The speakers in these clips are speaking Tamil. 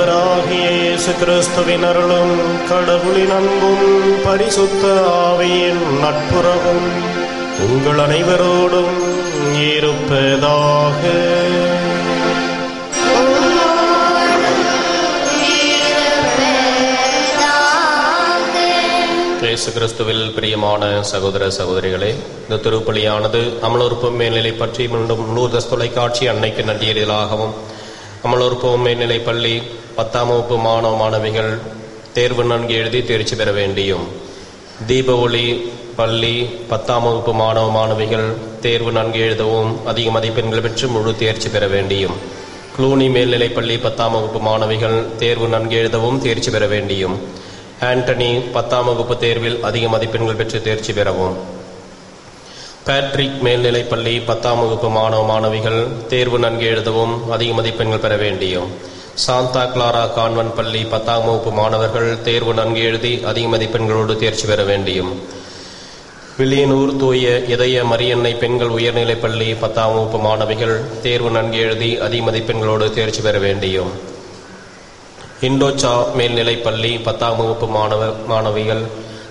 ஆண்டவராகிய இயேசு கிறிஸ்துவின் அருளும் கடவுளின் அன்பும் பரிசுத்த ஆவியின் நட்புறவும் உங்கள் அனைவரோடும் இருப்பதாக. இயேசு கிறிஸ்துவில் பிரியமான சகோதர சகோதரிகளே இந்த திருப்பலியானது அமலோற்பம் மேல்நிலை பற்றி மீண்டும் நூர்தஸ் தொலைக்காட்சி அன்னைக்கு நன்றியறிதலாகவும் அமலோற்பம் மேல்நிலை பள்ளி பத்தாம் வகுப்பு மாணவ மாணவிகள் தேர்வு நன்கு எழுதி தேர்ச்சி பெற வேண்டியும். தீப ஒளி பள்ளி பத்தாம் வகுப்பு மாணவ மாணவிகள் தேர்வு நன்கு எழுதவும் அதிக மதிப்பெண்கள் பெற்று முழு தேர்ச்சி பெற வேண்டியும். குளூனி மேல்நிலைப் பள்ளி பத்தாம் வகுப்பு மாணவிகள் தேர்வு நன்கு எழுதவும் தேர்ச்சி பெற வேண்டியும். ஆண்டனி பத்தாம் வகுப்பு தேர்வில் அதிக மதிப்பெண்கள் பெற்று தேர்ச்சி பெறவும். பேட்ரிக் மேல்நிலைப் பள்ளி பத்தாம் வகுப்பு மாணவ மாணவிகள் தேர்வு நன்கு எழுதவும் அதிக மதிப்பெண்கள் பெற வேண்டியும். சாந்தா கிளாரா கான்வன் பள்ளி பத்தாம் வகுப்பு மாணவர்கள் தேர்வு நன்கு எழுதி அதிக மதிப்பெண்களோடு தேர்ச்சி பெற வேண்டியும். வில்லியனூர் தூய இதய மரியன்னை பெண்கள் உயர்நிலைப் பள்ளி பத்தாம் வகுப்பு மாணவிகள் தேர்வு நன்கு எழுதி அதிக மதிப்பெண்களோடு தேர்ச்சி பெற வேண்டியும். இண்டோச்சா மேல்நிலைப் பள்ளி பத்தாம் வகுப்பு மாணவ மாணவிகள்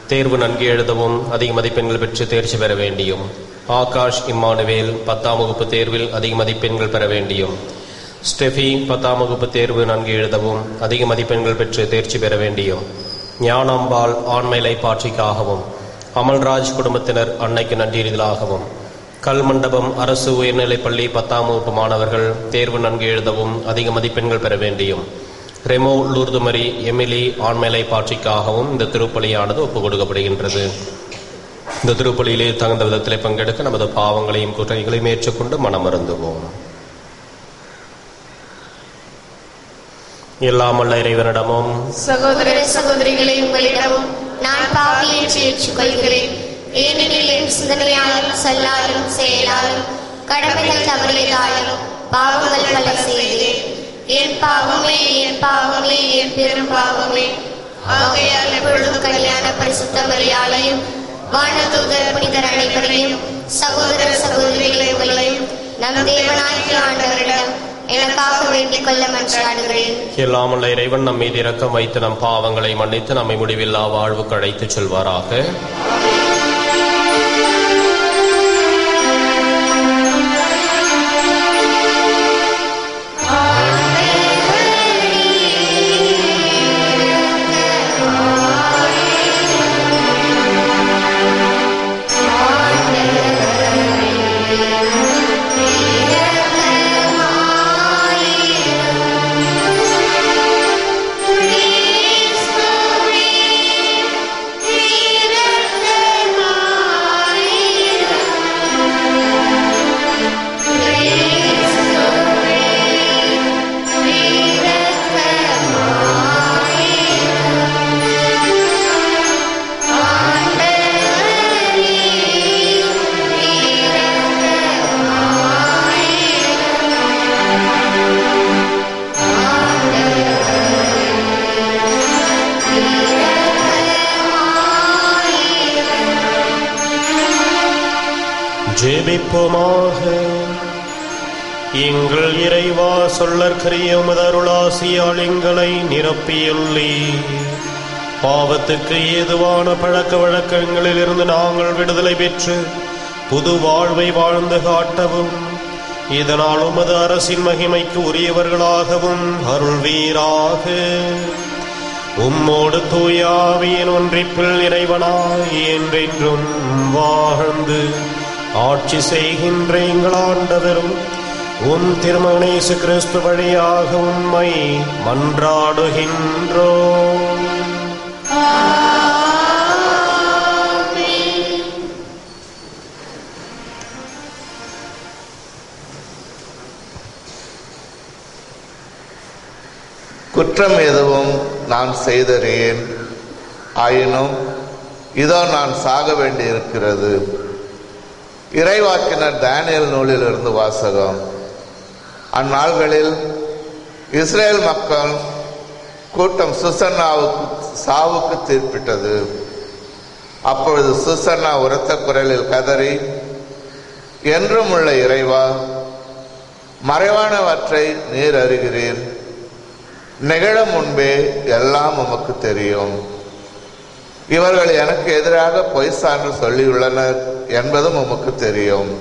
தேர்வு நன்கு எழுதவும் அதிக மதிப்பெண்கள் பெற்று தேர்ச்சி பெற வேண்டியும். ஆகாஷ் இம்மானுவேல் பத்தாம் வகுப்பு தேர்வில் அதிக மதிப்பெண்கள் பெற வேண்டியும். ஸ்டெஃபி பத்தாம் வகுப்பு தேர்வு நன்கு எழுதவும் அதிக மதிப்பெண்கள் பெற்று தேர்ச்சி பெற வேண்டியும் ஞானாம்பாள் ஆண்மைலை பாட்சிக்காகவும் அமல்ராஜ் குடும்பத்தினர் அன்னைக்கு நன்றியறிதலாகவும் கல்மண்டபம் அரசு உயர்நிலைப் பள்ளி பத்தாம் வகுப்பு மாணவர்கள் தேர்வு நன்கு எழுதவும் அதிக மதிப்பெண்கள் பெற வேண்டியும் ரெமோ லூர்துமரி எமிலி ஆண்மேலை பாட்சிக்காகவும் இந்த திருப்பலியானது ஒப்புக் கொடுக்கப்படுகின்றது இந்த திருப்பலியிலே தகுந்த விதத்திலே பங்கெடுக்க நமது பாவங்களையும் குற்றங்களையும் ஏற்றுக்கொண்டு மனமருந்துவோம் எல்லாமல்ல இறைவனிடமும். சகோதர சகோதரிகளை உங்களிடமும் நான் பாவியை என்று ஏற்றுக்கொள்கிறேன். ஏனெனில் என் சிந்தனையாலும் சொல்லாலும் செயலாலும் கடமைகள் தவறியதாலும் பாவங்கள் பல செய்தேன். என் பாவமே என் பாவமே என் பெரும் பாவமே ஆகையால் எப்பொழுதும் கல்யாண பரிசுத்த மரியாதையும் வானதூதர் புனிதர் அனைவரையும் சகோதர சகோதரிகளை உங்களையும் நம் தேவனாகிய ஆண்டவரிடம் எனக்காக வேண்டிக் கொள்ள மன்றாடுகிறேன். எல்லாமல்ல இறைவன் நம் மீது இரக்கம் வைத்து நம் பாவங்களை மன்னித்து நம்மை முடிவில்லா வாழ்வுக்கு அழைத்துச் செல்வாராக. ஜெபிப்போமாக எங்கள் இறைவா சொல்லற்கரிய உமதருளாசியால் எங்களை நிரப்பியுள்ளி பாவத்துக்கு ஏதுவான பழக்க வழக்கங்களில் இருந்து நாங்கள் விடுதலை பெற்று புது வாழ்வை வாழ்ந்து காட்டவும் இதனால் உமது அரசின் மகிமைக்கு உரியவர்களாகவும் அருள்வீராக. உம்மோடு தூயாவியின் ஒன்றிப்பில் இறைவனாய் என்றென்றும் வாழ்ந்து ஆட்சி செய்கின்ற எங்கள் ஆண்டவரும் திருமணேசு கிறிஸ்து வழியாக உண்மை மன்றாடுகின்றோ. குற்றம் எதுவும் நான் செய்தறேன் ஆயினும் இதோ நான் சாக வேண்டியிருக்கிறது. இறைவாக்கினர் தானியல் நூலிலிருந்து வாசகம். அந்நாள்களில் இஸ்ரேல் மக்கள் கூட்டம் சுசன்னாவுக்கு சாவுக்கு தீர்ப்பிட்டது. அப்பொழுது சுசன்னா உரத்த குரலில் கதறி என்றும் உள்ள இறைவா மறைவானவற்றை நீர் அறிகிறீர். நிகழும் முன்பே எல்லாம் உமக்கு தெரியும். இவர்கள் எனக்கு எதிராக பொய் சான்று சொல்லியுள்ளனர் என்பதும் உமக்கு தெரியும்.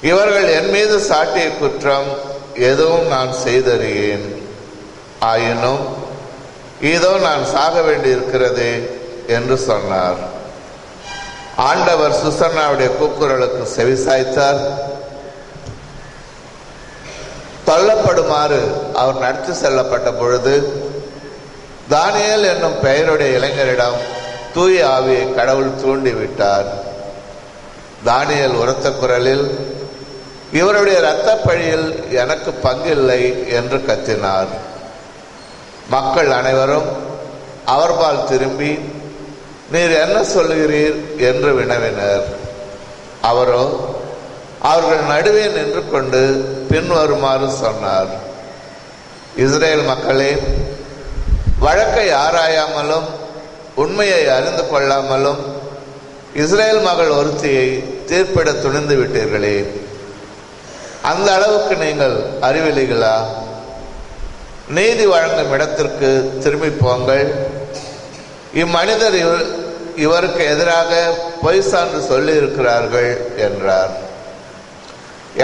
இவர்கள் என் மீது சாட்டிய குற்றம் எதுவும் நான் செய்தறியேன். ஆயினும் இதோ நான் சாக வேண்டியிருக்கிறதே என்று சொன்னார். ஆண்டவர் சுசன்னாவுடைய கூக்குரலுக்கு செவிசாய்த்தார் கொல்லப்படுமாறு அவர் நடத்தி செல்லப்பட்ட பொழுது தானியல் என்னும் பெயருடைய இளைஞரிடம் தூய ஆவியை கடவுள் தூண்டிவிட்டார். தானியல் உரத்த குரலில் இவருடைய இரத்த பழியில் எனக்கு பங்கில்லை என்று கத்தினார். மக்கள் அனைவரும் அவர்பால் திரும்பி நீர் என்ன சொல்லுகிறீர்? என்று வினவினர். அவரோ அவர்கள் நடுவே நின்று கொண்டு பின்வருமாறு சொன்னார். இஸ்ரேல் மக்களே வழக்கை ஆராயாமலும் உண்மையை அறிந்து கொள்ளாமலும் இஸ்ரேல் மகள் ஒருத்தியை தீர்ப்பிட துணிந்து விட்டீர்களே. அந்த அளவுக்கு நீங்கள் அறிவிலிகளா? நீதி வழங்கும் இடத்திற்கு திரும்பி போங்கள். இம்மனிதர் இவருக்கு எதிராக பொய் சான்று சொல்லி இருக்கிறார்கள் என்றார்.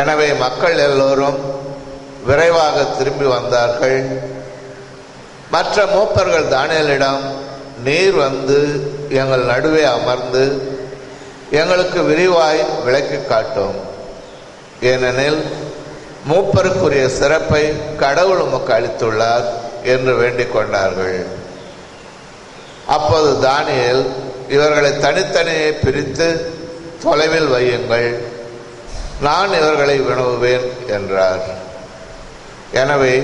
எனவே மக்கள் எல்லோரும் விரைவாக திரும்பி வந்தார்கள். மற்ற மூப்பர்கள் தானியலிடம் நீர் வந்து எங்கள் நடுவே அமர்ந்து எங்களுக்கு விரிவாய் விளக்கி காட்டும். ஏனெனில் மூப்பருக்குரிய சிறப்பை கடவுள் உமக்கு அளித்துள்ளார் என்று வேண்டிக் கொண்டார்கள். அப்போது தானியல் இவர்களை தனித்தனியே பிரித்து தொலைவில் வையுங்கள். நான் இவர்களை வினவுவேன் என்றார். எனவே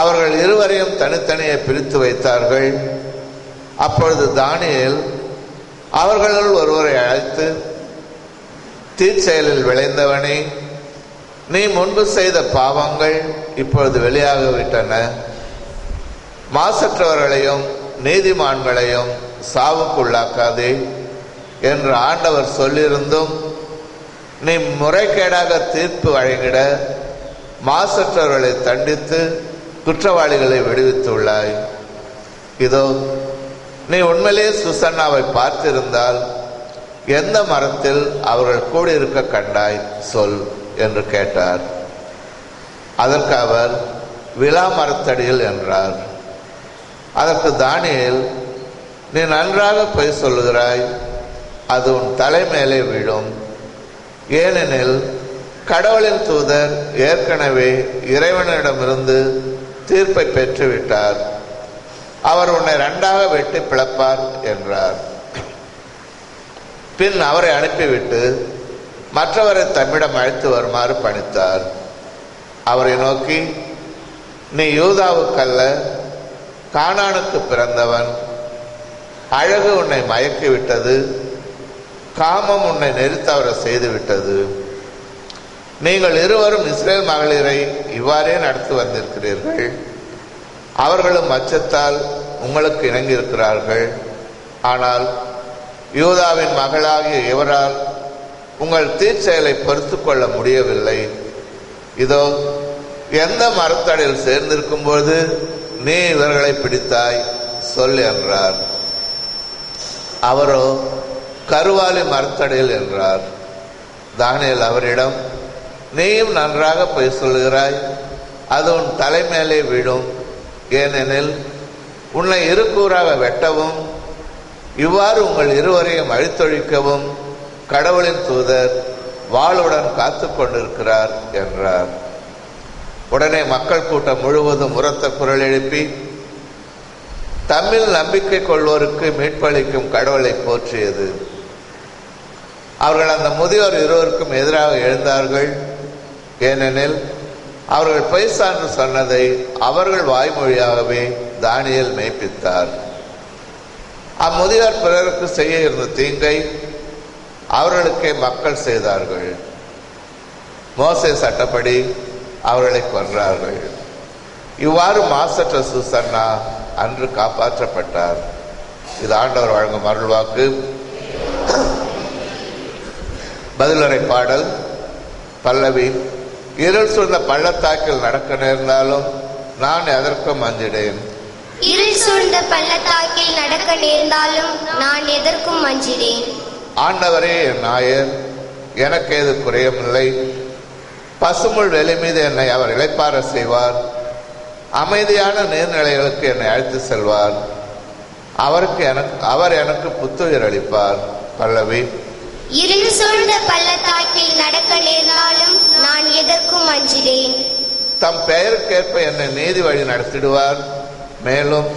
அவர்கள் இருவரையும் தனித்தனியே பிரித்து வைத்தார்கள். அப்பொழுது தானியல் அவர்களுள் ஒருவரை அழைத்து தீச்செயலில் விளைந்தவனே நீ முன்பு செய்த பாவங்கள் இப்பொழுது வெளியாகிவிட்டன. மாசற்றவர்களையும் நீதிமான்களையும் சாவுக்குள்ளாக்காதே என்று ஆண்டவர் சொல்லியிருந்தும் நீ முறைகேடாக தீர்ப்பு வழங்கிட மாசற்றவர்களை தண்டித்து குற்றவாளிகளை விடுவித்துள்ளாய். இதோ நீ உண்மையிலே சுசன்னாவை பார்த்திருந்தால் எந்த மரத்தில் அவர்கள் கூடியிருக்க கண்டாய் சொல் என்று கேட்டார். அதற்கு அவர் விழா மரத்தடியில் என்றார். அதற்கு தானியில் நீ நன்றாக பொய் சொல்லுகிறாய் அது உன் தலைமேலே விழும். ஏனெனில் கடவுளின் தூதர் ஏற்கனவே இறைவனிடமிருந்து தீர்ப்பை பெற்றுவிட்டார். அவர் உன்னை ரெண்டாக வெட்டி பிளப்பார் என்றார். பின் அவரை அனுப்பிவிட்டு மற்றவரை தம்மிடம் அழைத்து வருமாறு பணித்தார். அவரை நோக்கி நீ யூதாவுக்கல்ல காணானுக்கு பிறந்தவன். அழகு உன்னை மயக்கிவிட்டது. காமம் உன்னை நெறித்தவர செய்துவிட்டது. நீங்கள் இருவரும் இஸ்ரேல் மகளிரை இவ்வாறே நடத்தி வந்திருக்கிறீர்கள். அவர்களும் அச்சத்தால் உங்களுக்கு இணங்கியிருக்கிறார்கள். ஆனால் யூதாவின் மகளாகிய இவரால் உங்கள் தீச்செயலை பொறுத்து கொள்ள முடியவில்லை. இதோ எந்த மரத்தடையில் சேர்ந்திருக்கும் போது நீ இவர்களை பிடித்தாய் சொல் என்றார். அவரோ கருவாலி மரத்தடையில் என்றார். தானியல் அவரிடம் நீயும் நன்றாக போய் சொல்லுகிறாய். அது உன் தலைமேலே விடும் ஏனெனில் உன்னை இருக்கூறாக வெட்டவும் இவ்வாறு உங்கள் இருவரையும் அழித்தொழிக்கவும் கடவுளின் தூதர் வாளுடன் காத்து கொண்டிருக்கிறார் என்றார். உடனே மக்கள் கூட்டம் முழுவதும் உரத்த குரல் எழுப்பி தமிழ் நம்பிக்கை கொள்வோருக்கு மீட்பளிக்கும் கடவுளை போற்றியது. அவர்கள் அந்த முதியோர் இருவருக்கும் எதிராக எழுந்தார்கள். ஏனெனில் அவர்கள் பொய் சான்று சொன்னதை அவர்கள் வாய்மொழியாகவே தானியல் மெய்ப்பித்தார். அம்முதியோர் பிறருக்கு செய்ய இருந்த தீங்கை அவர்களுக்கே மக்கள் செய்தார்கள். மோசே சட்டப்படி அவர்களை கொன்றார்கள். இவ்வாறு மாசற்ற சுசன்னா அன்று காப்பாற்றப்பட்டார். இது ஆண்டவர் வழங்கும் அருள்வாக்கு பதிலுரை பாடல் பல்லவி இருள் சூழ்ந்த பள்ளத்தாக்கில் நடக்க நேர்ந்தாலும் நான் எதற்கும் அஞ்சிடேன். இருள் சூழ்ந்த பள்ளத்தாக்கில் நடக்க நேர்ந்தாலும் நான் எதற்கும் அஞ்சிடேன் ஆண்டவரே என் நாயர் எனக்கு ஏது குறையமில்லை. பசுமுள் வெளி மீது என்னை அவர் இளைப்பார செய்வார். அமைதியான நீர்நிலைகளுக்கு என்னை அழைத்து செல்வார். அவருக்கு எனக்கு அவர் எனக்கு புத்துயிர் அளிப்பார். பல்லவி இருள் சூழ்ந்த பள்ளத்தாக்கில் நடக்க நேர்ந்தாலும் நான் எதற்கும் அஞ்சிடேன் தம் பெயருக்கேற்ப என்னை நீதி வழி நடத்திடுவார். மேலும்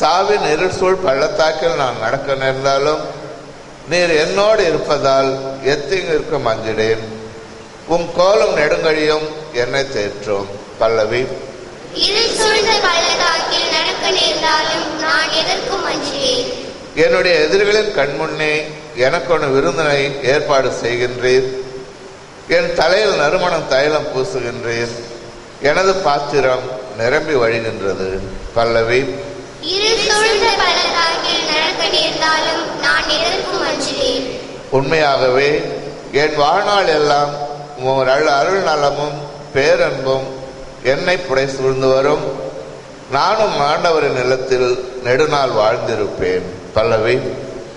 சாவின் இருள் சூழ் பள்ளத்தாக்கில் நான் நடக்க நேர்ந்தாலும் நீர் என்னோடு இருப்பதால் எத்திங்கிற்கும் அஞ்சிடேன் உம் கோலும் நெடுங்கழியும் என்னை தேற்றும் பல்லவி. என்னுடைய எதிரிகளின் கண்முன்னே எனக்கொன்று விருந்தினை ஏற்பாடு செய்கின்றீர் என் தலையில் நறுமணம் தைலம் பூசுகின்றீர் எனது பாத்திரம் நிரம்பி வழிகின்றது பல்லவி. உண்மையாகவே என் வாழ்நாள் எல்லாம் அருள் நலமும் பேரன்பும் என்னை புடை சூழ்ந்து வரும். நானும் ஆண்டவரின் நிலத்தில் நெடுநாள் வாழ்ந்திருப்பேன் பல்லவி.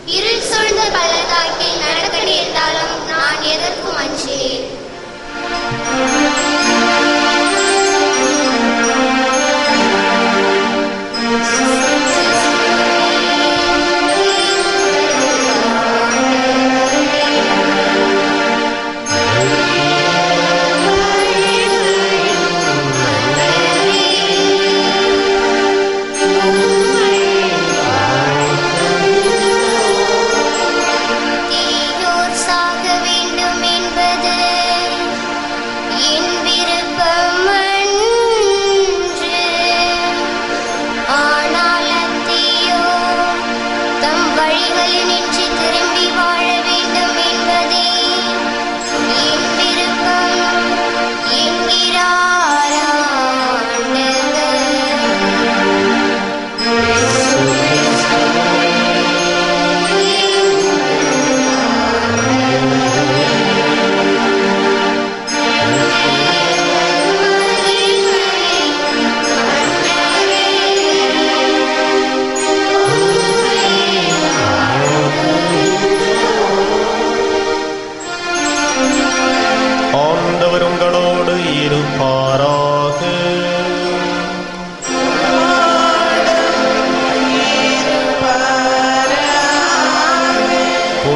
இருள் சூழ்ந்த பள்ளத்தாக்கில் நடக்க நேர்ந்தாலும் நான் எதற்கும் அஞ்சிடேன்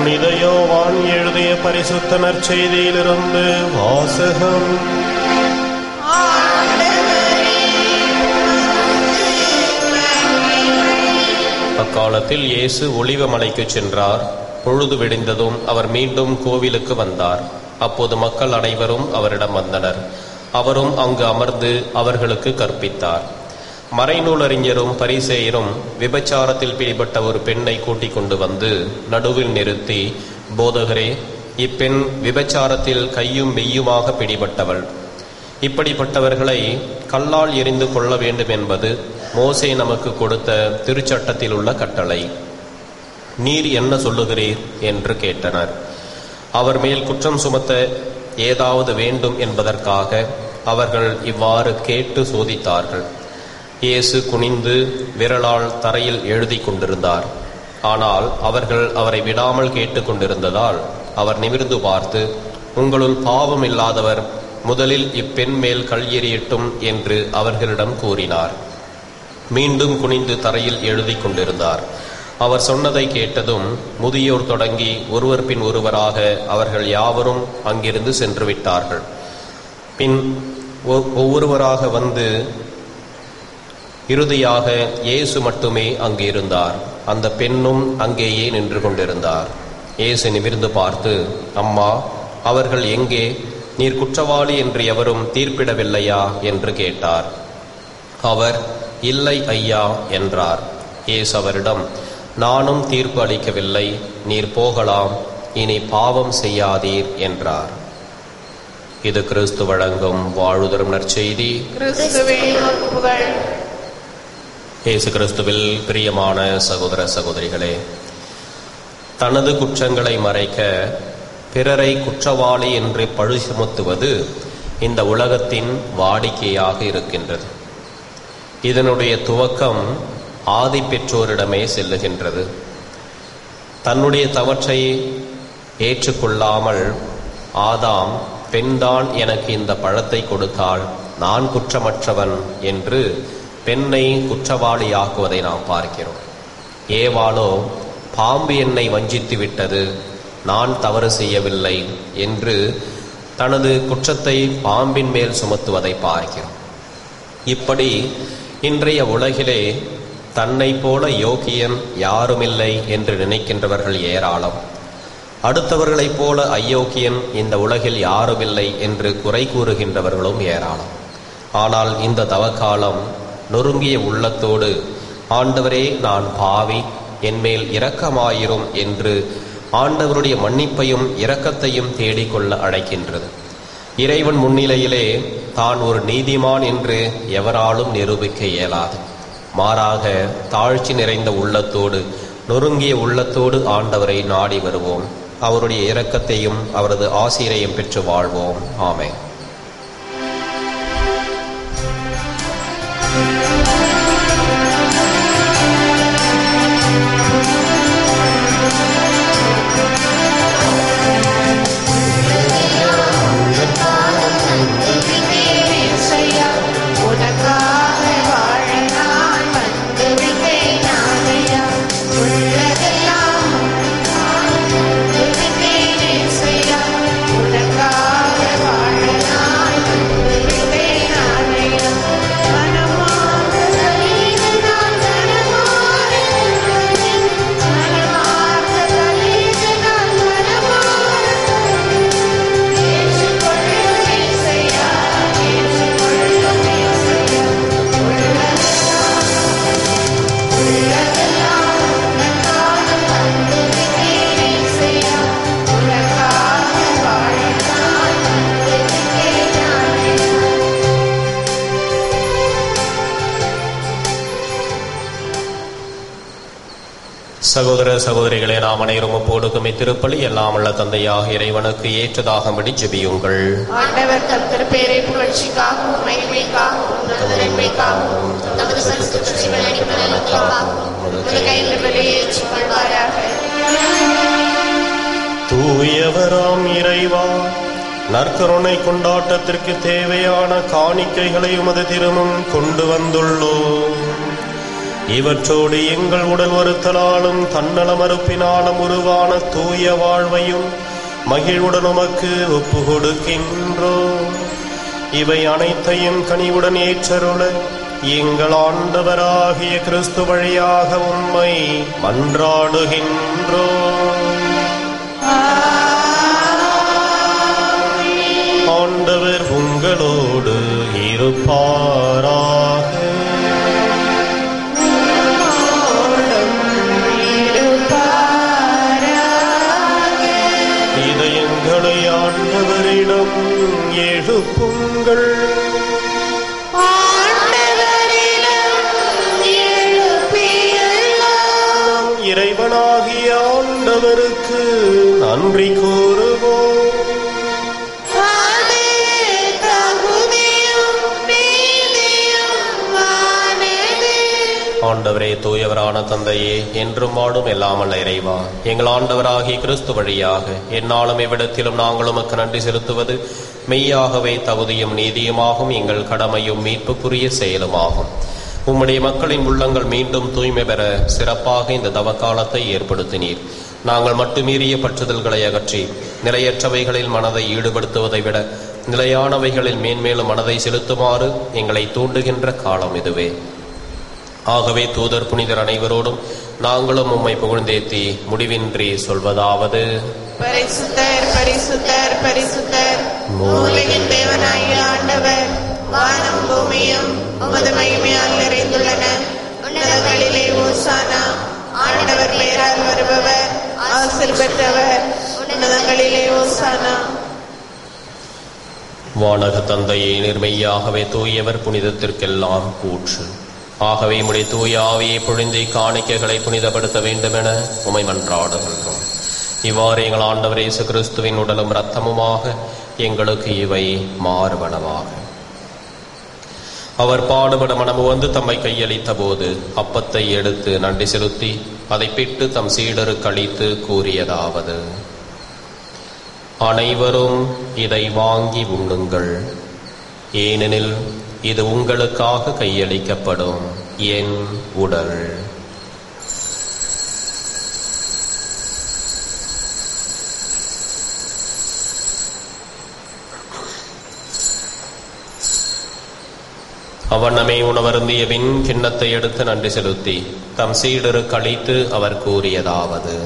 புனித யோவான் எழுதிய பரிசுத்த நற்செய்தியிலிருந்து வாசகம். அக்காலத்தில் இயேசு ஒளிவ மலைக்கு சென்றார். பொழுது விடிந்ததும் அவர் மீண்டும் கோவிலுக்கு வந்தார். அப்போது மக்கள் அனைவரும் அவரிடம் வந்தனர். அவரும் அங்கு அமர்ந்து அவர்களுக்கு கற்பித்தார். மறைநூலறிஞரும் பரிசேயரும் விபச்சாரத்தில் பிடிபட்ட ஒரு பெண்ணை கூட்டிக் கொண்டு வந்து நடுவில் நிறுத்தி போதகரே இப்பெண் விபச்சாரத்தில் கையும் மெய்யுமாக பிடிபட்டவள். இப்படிப்பட்டவர்களை கல்லால் எறிந்து கொள்ள வேண்டும் என்பது மோசே நமக்கு கொடுத்த திருச்சட்டத்தில் உள்ள கட்டளை. நீர் என்ன சொல்லுகிறீர்? என்று கேட்டனர். அவர் மேல் குற்றம் சுமத்த ஏதாவது வேண்டும் என்பதற்காக அவர்கள் இவ்வாறு கேட்டு சோதித்தார்கள். இயேசு குனிந்து விரலால் தரையில் எழுதி கொண்டிருந்தார். ஆனால் அவர்கள் அவரை விடாமல் கேட்டுக்கொண்டிருந்ததால் அவர் நிமிர்ந்து பார்த்து உங்களுள் பாவம் இல்லாதவர் முதலில் இப்பெண் மேல் கல் எறியட்டும் என்று அவர்களிடம் கூறினார். மீண்டும் குனிந்து தரையில் எழுதி கொண்டிருந்தார். அவர் சொன்னதை கேட்டதும் முதியோர் தொடங்கி ஒருவர் பின் ஒருவராக அவர்கள் யாவரும் அங்கிருந்து சென்று விட்டார்கள். பின் ஒ- ஒவ்வொருவராக வந்து இறுதியாக இயேசு மட்டுமே அங்கு இருந்தார் அந்த பெண்ணும் அங்கேயே நின்று கொண்டிருந்தார். இயேசு நிமிர்ந்து பார்த்து அம்மா அவர்கள் எங்கே? நீர் குற்றவாளி என்று எவரும் தீர்ப்பிடவில்லையா? என்று கேட்டார். அவர் இல்லை ஐயா என்றார். இயேசு அவரிடம் நானும் தீர்ப்பு அளிக்கவில்லை. நீர் போகலாம். இனி பாவம் செய்யாதீர் என்றார். இது கிறிஸ்து வழங்கும் வாழுதரும் நற்செய்தி. கிறிஸ்துவே புகழ். இயேசு கிறிஸ்துவில் பிரியமான சகோதர சகோதரிகளே தனது குற்றங்களை மறைக்க பிறரை குற்றவாளி என்று பழு சுமத்துவது இந்த உலகத்தின் வாடிக்கையாக இருக்கின்றது. இதனுடைய துவக்கம் ஆதி பெற்றோரிடமே செல்லுகின்றது. தன்னுடைய தவற்றை ஏற்றுக்கொள்ளாமல் ஆதாம் பெண்தான் எனக்கு இந்த பழத்தை கொடுத்தால் நான் குற்றமற்றவன் என்று பெண்ணை குற்றவாளியாக்குவதை நாம் பார்க்கிறோம். ஏவாளோ பாம்பு என்னை வஞ்சித்து விட்டது நான் தவறு செய்யவில்லை என்று தனது குற்றத்தை பாம்பின் மேல் சுமத்துவதை பார்க்கிறோம். இப்படி இன்றைய உலகிலே தன்னை போல யோகியன் யாருமில்லை என்று நினைக்கின்றவர்கள் ஏராளம். அடுத்தவர்களைப் போல அயோக்கியன் இந்த உலகில் யாருமில்லை என்று குறை கூறுகின்றவர்களும் ஏராளம். ஆனால் இந்த தவக்காலம் நொறுங்கிய உள்ளத்தோடு ஆண்டவரே நான் பாவி என்மேல் இரக்கமாயிரும் என்று ஆண்டவருடைய மன்னிப்பையும் இரக்கத்தையும் தேடிக்கொள்ள அழைக்கின்றது. இறைவன் முன்னிலையிலே தான் ஒரு நீதிமான் என்று எவராலும் நிரூபிக்க இயலாது. மாறாக தாழ்ச்சி நிறைந்த உள்ளத்தோடு நொறுங்கிய உள்ளத்தோடு ஆண்டவரை நாடி வருவோம். அவருடைய இரக்கத்தையும் அவரது ஆசிரியையும் பெற்று வாழ்வோம். ஆமென் உனக்காக ஒப்போடுக்கும் இத்திருப்பலி எல்லாம் உள்ள தந்தையாக இறைவனுக்கு ஏற்றதாகும்படி ஜெபியுங்கள். ஆண்டவர் தம் திருப்பேரை புகழ்ச்சிக்காகவும் மகிமைக்காகவும் நன்மைக்காகவும் நமது கையில் கொள்வாராக தூயவராம் இறைவா நற்கருணை கொண்டாட்டத்திற்கு தேவையான காணிக்கைகளை உமது திருமும் கொண்டு வந்துள்ளோம். இவற்றோடு எங்கள் உடல் வருத்தலாலும் தன்னல மறுப்பினாலும் உருவான தூய வாழ்வையும் மகிழ்வுடன் உமக்கு ஒப்பு கொடுக்கின்றோம் இவை அனைத்தையும் கனிவுடன் ஏற்றருள எங்கள் ஆண்டவராகிய கிறிஸ்து வழியாக உம்மை மன்றாடுகின்றோம் ஆண்டவர் உங்களோடு இருப்பாரா? ஆண்டவரே தூயவரான தந்தையே என்றும் வாடும் எல்லாமல்ல இறைவா. எங்கள் ஆண்டவராகி கிறிஸ்து வழியாக என்னாலும் எவ்விடத்திலும் நாங்கள் உமக்கு நன்றி செலுத்துவது மெய்யாகவே தகுதியும் நீதியுமாகும் எங்கள் கடமையும் மீட்புக்குரிய செயலுமாகும். உம்முடைய மக்களின் உள்ளங்கள் மீண்டும் தூய்மை பெற சிறப்பாக இந்த தவக்காலத்தை ஏற்படுத்தினீர். நாங்கள் மட்டுமீறிய பற்றுதல்களை அகற்றி நிலையற்றவைகளில் மனதை ஈடுபடுத்துவதை விட நிலையானவைகளில் மேன்மேலும் மனதை செலுத்துமாறு எங்களை தூண்டுகின்ற காலம் இதுவே. ஆகவே தூதர் புனிதர் அனைவரோடும் நாங்களும் உம்மை புகழ்ந்தேத்தி முடிவின்றி சொல்வதாவது. பரிசுத்தர் பரிசுத்தர் பரிசுத்தர். மூலகின் தேவனாகிய ஆண்டவர் வானம் பூமியும் உமது மகிமையால் நிறைந்துள்ளன. உன்னதங்களிலே ஓசானா ஆண்டவர் பெயரால் வருபவர் ஆசிர் பெற்றவர். உன்னதங்களிலே ஓசானா. வானக தந்தையே நிர்மையாகவே தூயவர் புனிதத்திற்கெல்லாம் கூற்று. ஆகவே உடைய தூய ஆவியை பொழிந்தை காணிக்கைகளை புனிதப்படுத்த வேண்டுமென உமை மன்றாடுகின்றோம். இவ்வாறு எங்கள் ஆண்டவர் இயேசு கிறிஸ்துவின் உடலும் இரத்தமுமாக எங்களுக்கு இவை மாறுவனவாக அவர் பாடுபட மனமு வந்து தம்மை கையளித்த போது அப்பத்தை எடுத்து நன்றி செலுத்தி அதை பிட்டு தம் சீடருக்கு அளித்து கூறியதாவது. அனைவரும் இதை வாங்கி உண்ணுங்கள். ஏனெனில் இது உங்களுக்காக கையளிக்கப்படும் என் உடல். அவனமே உணவருந்திய பின் கிண்ணத்தை எடுத்து நன்றி செலுத்தி தம் சீடரு கழித்து அவர் கூறியதாவது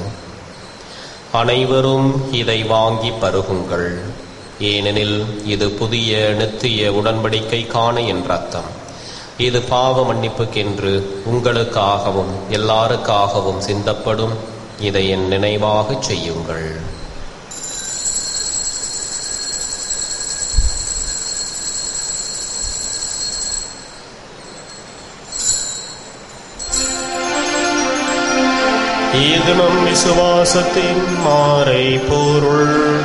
அனைவரும் இதை வாங்கி பருகுங்கள். ஏனெனில் இது புதிய நித்திய உடன்படிக்கை காண என்ற அர்த்தம். இது பாவ மன்னிப்புக்கென்று உங்களுக்காகவும் எல்லாருக்காகவும் சிந்தப்படும். இதை என் நினைவாகச் செய்யுங்கள். இது நம் விசுவாசத்தின் மாறை பொருள்.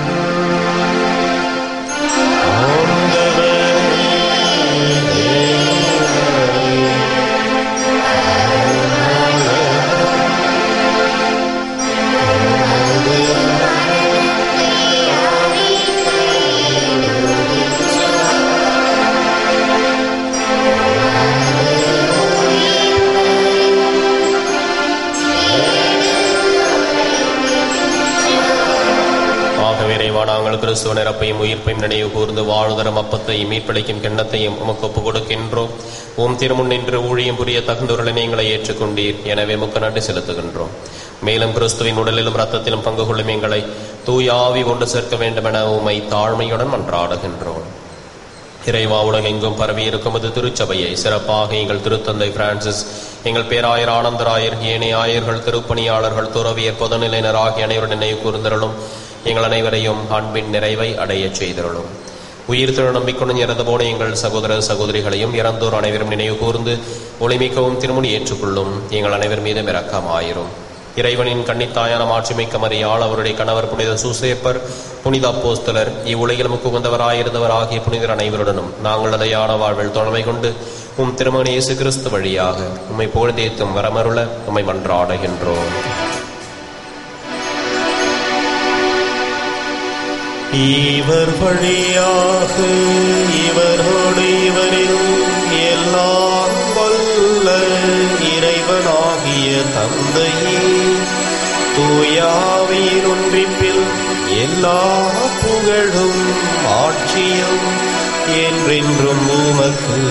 நாங்கள் கிறிஸ்துவ நிரப்பையும் உயிர்ப்பையும் நினைவு கூர்ந்து வாழ்தரம் அப்பத்தையும் மீட்பளிக்கும் கிண்ணத்தையும் உமக்கு ஒப்புக் கொடுக்கின்றோம் உம் திருமுன் நின்று ஊழியம் புரிய தகுந்தவர்களை நீங்களை ஏற்றுக்கொண்டீர். எனவே முக்க நன்றி செலுத்துகின்றோம். மேலும் கிறிஸ்துவின் உடலிலும் ரத்தத்திலும் பங்கு கொள்ளும் எங்களை தூயாவி கொண்டு சேர்க்க வேண்டுமென உமை தாழ்மையுடன் மன்றாடுகின்றோம். இறைவா உலகெங்கும் பரவி இருக்கும் அது திருச்சபையை சிறப்பாக எங்கள் திருத்தந்தை பிரான்சிஸ் எங்கள் பேராயர் ஆனந்தராயர் ஏனைய ஆயர்கள் திருப்பணியாளர்கள் துறவியர் பொதுநிலையினர் ஆகிய அனைவரும் நினைவு கூர்ந்தருளும். எங்கள் அனைவரையும் அன்பின் நிறைவை அடையச் செய்தருளும். உயிர் திரு நம்பிக்கொண்டு இறந்து போன எங்கள் சகோதர சகோதரிகளையும் இறந்தோர் அனைவரும் நினைவு கூர்ந்து ஒளிமிக்கவும் திருமணி ஏற்றுக்கொள்ளும். எங்கள் அனைவர் மீதும் இரக்கமாயிரும். இறைவனின் கண்ணித்தாயான மாட்சிமிக்க மறியால் அவருடைய கணவர் புனித சூசேப்பர் புனித அப்போஸ்தலர் இவ்வுலகில் முக்குவந்தவராயிருந்தவர் ஆகிய புனிதர் அனைவருடனும் நாங்கள் நிலையான வாழ்வில் தொழமை கொண்டு உம் திருமணி இயேசு கிறிஸ்து வழியாக உம்மை புகழ்ந்தேத்தும் வரமருள உம்மை மன்றாடுகின்றோம். இவர் வழியாக இவரோடு இவரில் எல்லாம் வல்ல இறைவனாகிய தந்தையே. தூயாவியின் ஒன்றிப்பில் எல்லா புகழும் ஆட்சியும் என்றென்றும் உமக்கு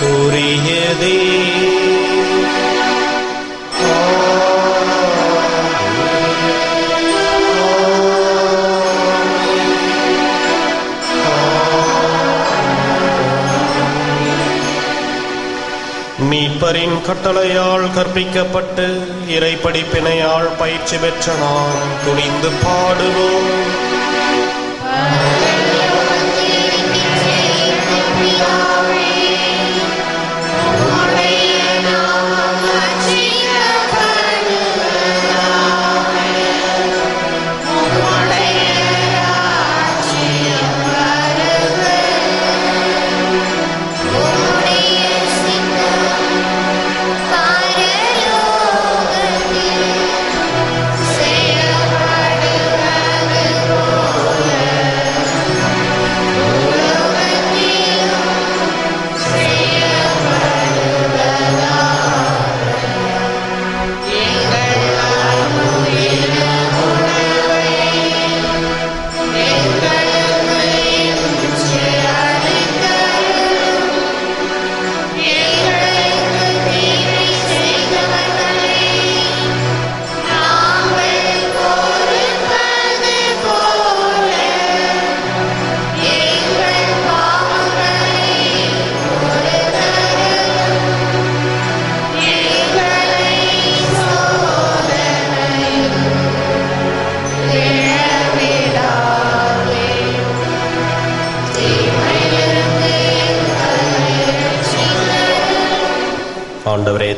உரியதே. மீட்பரின் கட்டளையால் கற்பிக்கப்பட்டு இறை படிப்பினையால் பயிற்சி பெற்ற நாம் துணிந்து பாடுவோம்.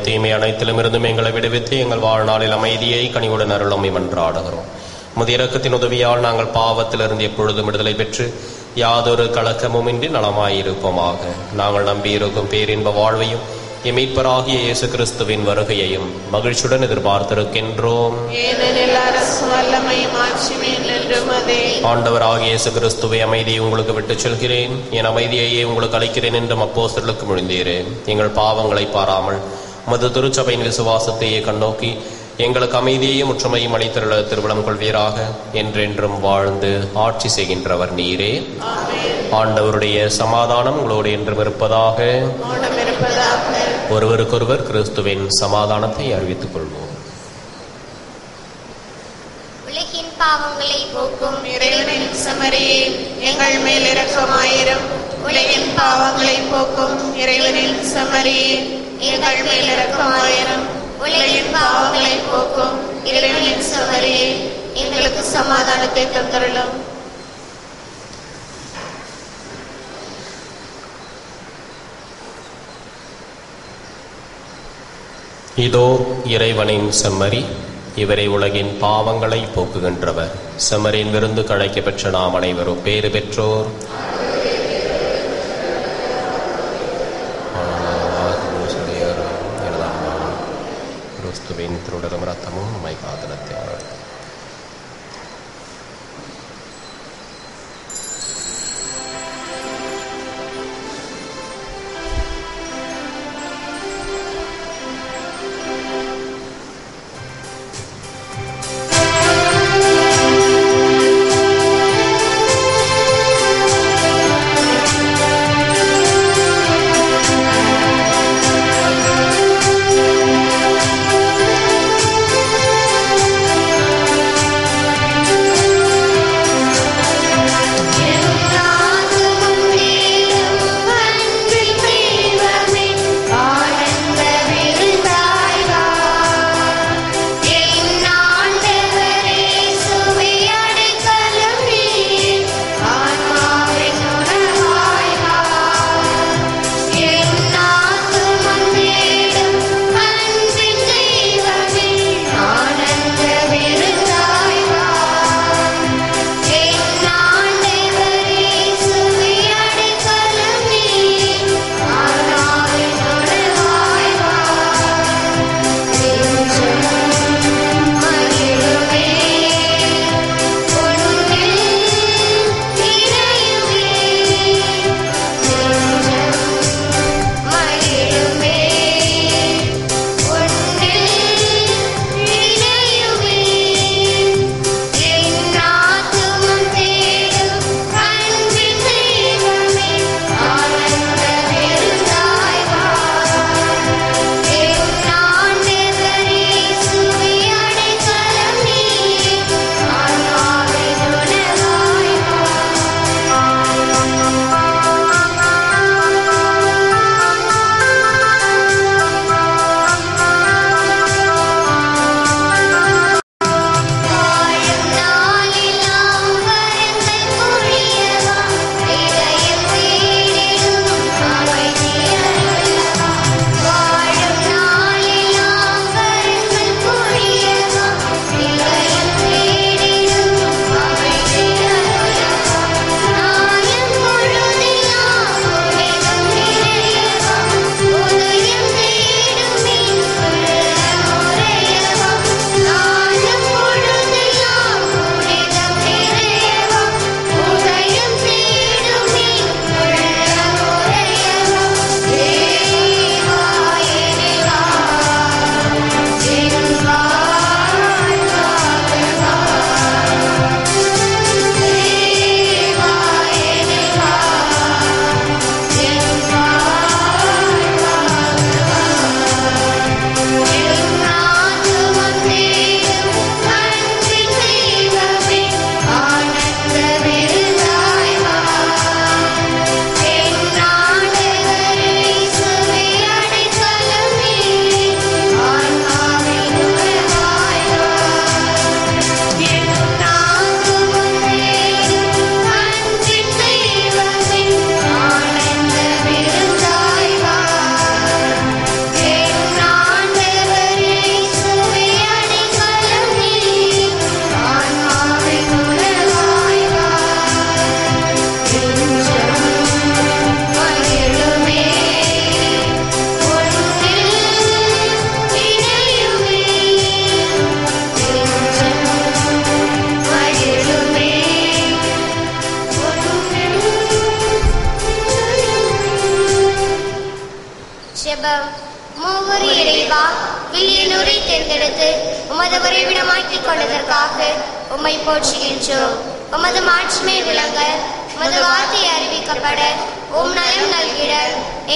தீமை அனைத்திலும் இருந்தும் எங்களை விடுவித்து எங்கள் வாழ்நாளில் அமைதியை கனிவுடன் அருளமை மன்றாடுகிறோம் முது இரக்கத்தின் உதவியால் நாங்கள் பாவத்திலிருந்து எப்பொழுதும் விடுதலை பெற்று யாதொரு கலக்கமுமின்றி நலமாயிருப்போமாக. நாங்கள் நம்பியிருக்கும் பேரின்ப வாழ்வையும் எமீட்பராகிய இயேசு கிறிஸ்துவின் வருகையையும் மகிழ்ச்சியுடன் எதிர்பார்த்திருக்கின்றோம். ஆண்டவராகிய இயேசு கிறிஸ்துவை அமைதியை உங்களுக்கு விட்டுச் செல்கிறேன். என் அமைதியையே உங்களுக்கு அளிக்கிறேன் என்றும் அப்போஸ்தலருக்கு மொழிந்தீரேன். எங்கள் பாவங்களை பாராமல் உமது திருச்சபையின் விசுவாசத்தையே கண்ணோக்கி எங்களுக்கு அமைதியையும் முற்றுமையும் அளித்தருள திருவிழம் கொள்வீராக. என்றென்றும் வாழ்ந்து ஆட்சி செய்கின்றவர் நீரே. ஆண்டவருடைய சமாதானம் உங்களோடு என்றும் இருப்பதாக. ஒருவருக்கொருவர் கிறிஸ்துவின் சமாதானத்தை அறிவித்துக் கொள்வோம். உலகின் பாவங்களை போக்கும் இறைவனின் சமரியே எங்கள் மேல் இரக்கமாயிரும். உலகின் பாவங்களை போக்கும் இறைவனின் சமரியே. எங்கள் மேல் இரக்கமாயிரும் உலகின் பாவங்களை போக்கும் இறைவனின் சகரியே எங்களுக்கு சமாதானத்தை தந்தருளும். இதோ இறைவனின் செம்மறி இவரை உலகின் பாவங்களை போக்குகின்றவர். செம்மறியின் விருந்து கழைக்க பெற்ற நாம் அனைவரும் பேறு பெற்றோர். ගත කරත් තම මයි කාතනත්ය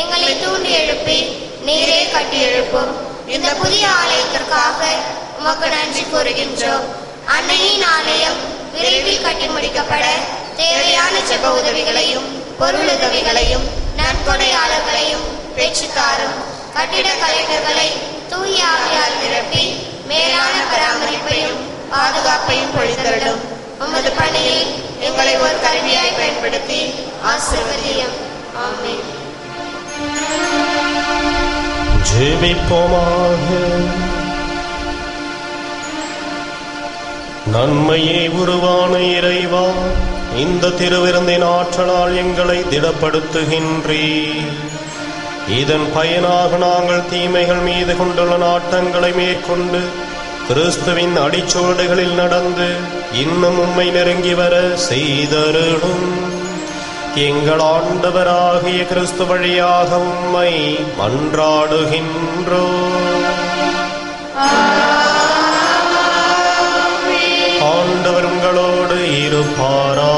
எங்களை தூண்டி எழுப்பி நீரே கட்டி எழுப்பும். இந்த புதிய ஆலயத்திற்காக உமக்கு நன்றி கூறுகின்றோம். அன்னையின் ஆலயம் விரைவில் கட்டி முடிக்கப்பட தேவையான செப உதவிகளையும் பொருள் உதவிகளையும் நன்கொடையாளர்களையும் பெற்றுத்தாரும். கட்டிட கலைஞர்களை தூய ஆவியால் நிரப்பி மேலான பராமரிப்பையும் பாதுகாப்பையும் பொழித்தருளும் உமது பணியில் எங்களை ஒரு கருவியாய் பயன்படுத்தி ஆசிர்வதியும். ஆமேன். ஜெபிப்போமாக நன்மையே உருவான இறைவா இந்த திருவிருந்தின் ஆற்றலால் எங்களை திடப்படுத்துகின்றே இதன் பயனாக நாங்கள் தீமைகள் மீது கொண்டுள்ள நாட்டங்களை மேற்கொண்டு கிறிஸ்துவின் அடிச்சுவடுகளில் நடந்து இன்னும் உம்மை நெருங்கி வர செய்தருளும். எங்கள் ஆண்டவராகிய கிறிஸ்து வழியாக உம்மை மன்றாடுகின்றோ. ஆண்டவர் உங்களோடு இருப்பாராக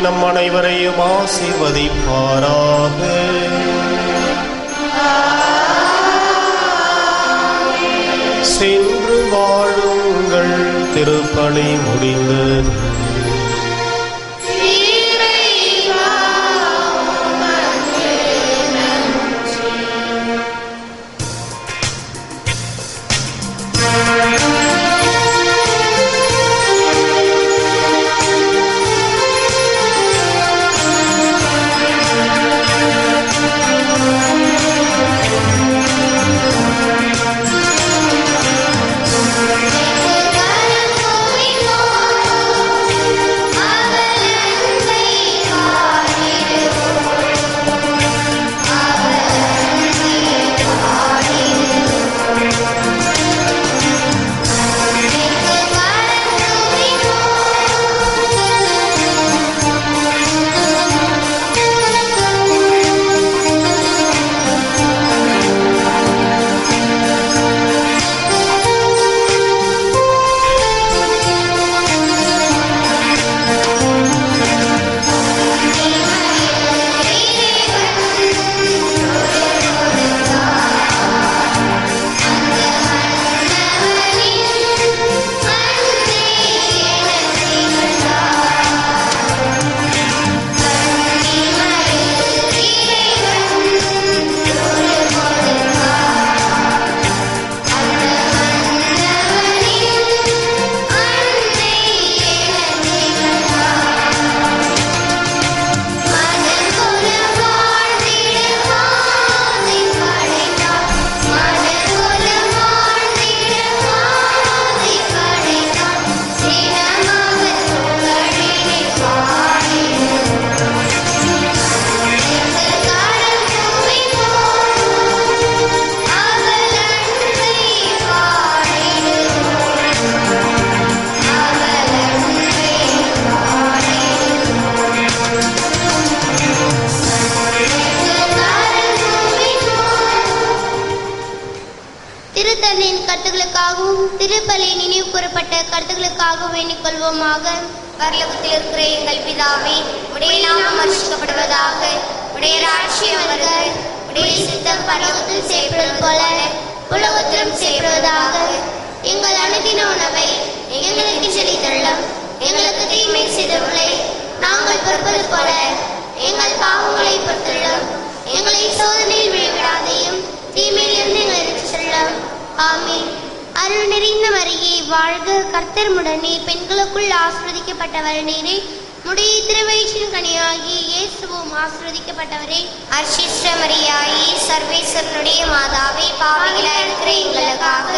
நம் அனைவரையும் ஆசிர்வதிப்பாராக. சென்று வாழுங்கள் திருப்பணி முடிந்தது. பூர்வமாக கொள்வோமாக பரலோகத்தில் இருக்கிற எங்கள் பிதாவே உடைய நாமம் வர்ஷிக்கப்படுவதாக உடைய ராட்சியம் வருக. உடைய சித்தம் பரலோகத்தில் செய்யப்படுவது போல உலகத்திலும் செய்யப்படுவதாக. எங்கள் அணுகின உணவை எங்களுக்கு செலுத்தள்ளும் எங்களுக்கு தீமை செய்தவர்களை நாங்கள் பொறுப்பது போல எங்கள் பாவங்களை பொறுத்துள்ளோம் எங்களை சோதனையில் விழிவிடாதையும் தீமையிலிருந்து எங்களுக்கு செல்லும். ஆமீன். அருள் நிறைந்த மரியே வாழ்க கர்த்தர் முடனே பெண்களுக்குள் ஆசிர்வதிக்கப்பட்டவர் நீரே. முடிய திருவயிற்றின் கனியாகி இயேசுவும் ஆசிர்வதிக்கப்பட்டவரே. அர்ஷிஷ்ட மரியாயி சர்வேஸ்வரனுடைய மாதாவை பாவிகளாக இருக்கிற எங்களுக்காக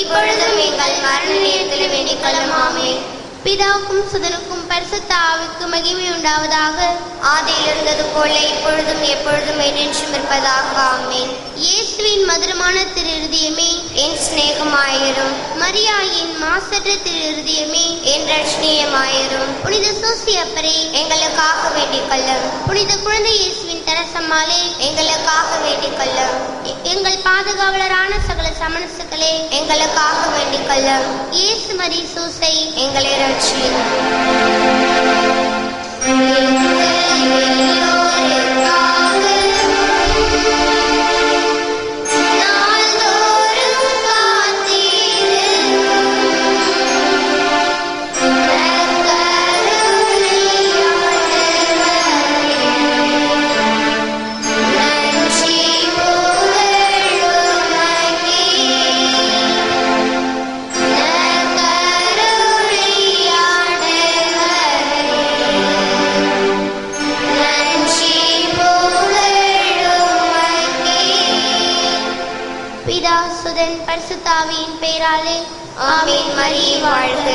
இப்பொழுதும் எங்கள் மரண நேரத்தில் வேண்டிக் கொள்ளும் பிதாவுக்கும் சுதனுக்கும் பரிசுத்த ஆவிக்கு மகிமை உண்டாவதாக. ஆதியில் இருந்தது போல இப்பொழுதும் எப்பொழுதும் என்றென்றும் இருப்பதாக. ஆமென். இயேசுவின் மதுரமான திரு இருதயமே என் சிநேகமாயிரும். மரியாயின் மாசற்ற திரு இருதயமே என் ரட்சணியமாயிரும் புனித சூசியப்பரே எங்களுக்காக வேண்டிக் கொள்ளும். புனித குழந்தை இயேசுவின் தரசம்மாலே எங்களுக்காக வேண்டிக் கொள்ளும். எங்கள் பாதுகாவலரான சகல சமணசுகளே எங்களுக்காக வேண்டிக் கொள்ளும். இயேசு மரி சூசை எங்களை ரட்சியும் ஆமீன் மரி வாழ்க.